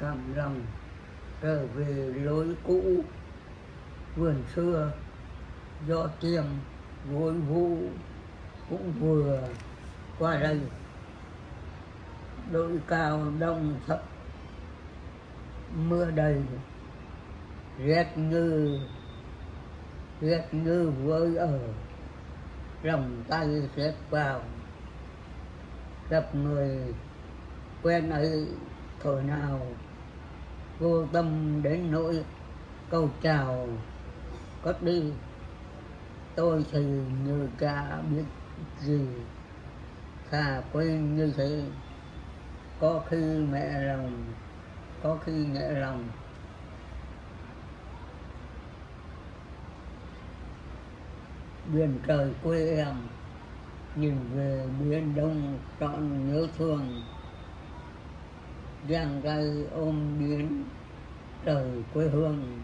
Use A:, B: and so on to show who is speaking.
A: cảm lòng trở về lối cũ. Vườn xưa, do tiềm vội vũ cũng vừa qua đây. Đội cao đông thấp, mưa đầy, rét như rét như với ở. Lòng tay xếp vào, gặp người quen ấy thời nào vô tâm đến nỗi câu chào cất đi. Tôi thì như cả biết gì, thà quên như thế. Có khi mẹ lòng, có khi mẹ lòng. Biển trời quê em, nhìn về biển đông trọn nhớ thương giang tay ôm biến trời quê hương.